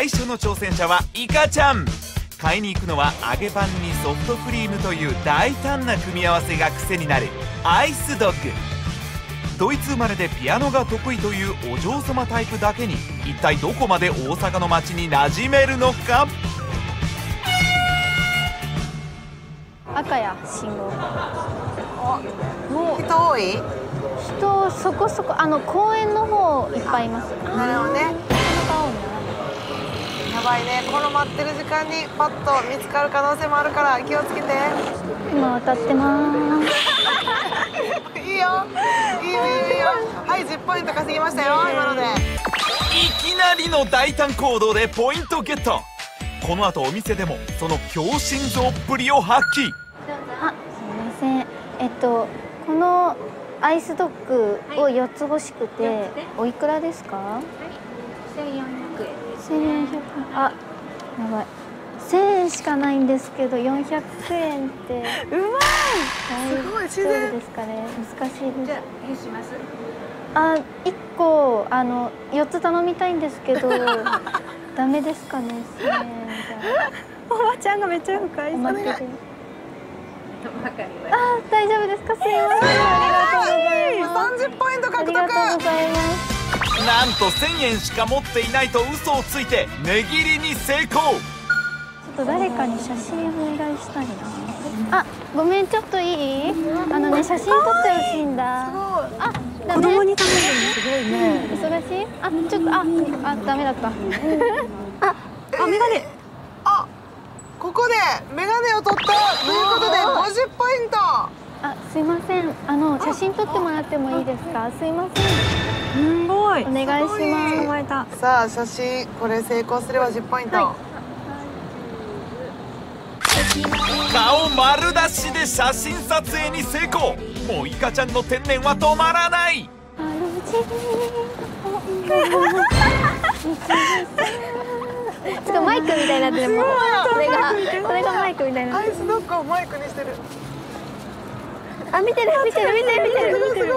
最初の挑戦者はイカちゃん。買いに行くのは揚げパンにソフトクリームという大胆な組み合わせが癖になるアイスドッグ。ドイツ生まれでピアノが得意というお嬢様タイプだけに一体どこまで大阪の街に馴染めるのか？赤や信号。もう。人多い？人そこそこあの公園の方いっぱいいます。なるほどねやばいね。この待ってる時間にパッと見つかる可能性もあるから気をつけて。今渡ってます。いいよ。いいよいいよ。はい10ポイント稼ぎましたよ今ので。いきなりの大胆行動でポイントゲット。この後お店でもその強心臓っぷりを発揮。あすみません。えっとこのアイスドッグを4つ欲しくておいくらですか？1400円1400円。あやばい。1000円しかないんですけど400円って。うまい！大すごい自丈然夫ですかね？難しいです。じゃあ返します。あ一個あの4つ頼みたいんですけど ダメですかね？1000円おばちゃんがめっちゃ深いお待っててわかりまあ大丈夫ですか？すいませんありがとうございます。30ポイントあ獲得。りがとうございますなんと1000円しか持っていないと嘘をついて値切りに成功ちょっと誰かに写真お願いしたいな。あ、ごめん、ちょっといい？あのね、写真撮ってほしいんだ。あ、ダメ。子供に食べるのすごいね。忙しい。あ、ちょっと、あ、あ、ダメだった。あ、あ、メガネ。あここでメガネを取ったということで50ポイントあ、すいません。あの、写真撮ってもらってもいいですか？すいません。すごい。お願いします。捕まえたさあ写真これ成功すれば10ポイント、は顔丸出しで写真撮影に成功。もうイカちゃんの天然は止まらない。あのちちょっとマイクみたいになってるもうこれがこれがマイクみたいになってる。アイスドッグをマイクにしてるあ見てる見てる見てる見てる見てる。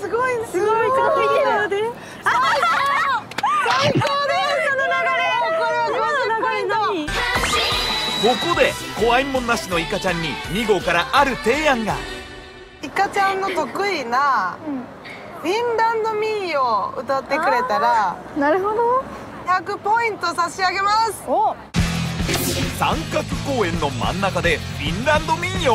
すごいすごいすごい。見てる最高です。その流れこれは50ポイントここで怖いもんなしのイカちゃんに2号からある提案が。イカちゃんの得意なフィンランド民謡を歌ってくれたらなるほど。100ポイント差し上げます。お。三角公園の真ん中でフィンランド民謡？